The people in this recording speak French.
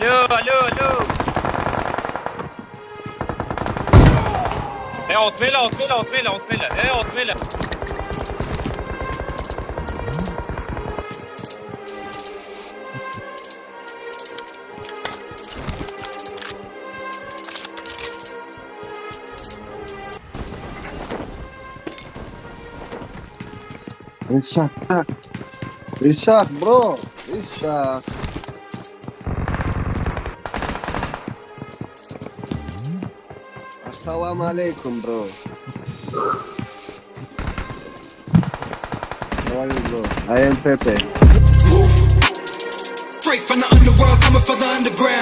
Allô, allô, allô? Eh, on te met là, on te met là, on te met là, on te met là. Eh, on te met là. Ishaq. Ishaq, bro. Ishaq. Assalamu alaikum, bro. How are you, bro? I am Pepe. Straight from the underworld, coming for the underground.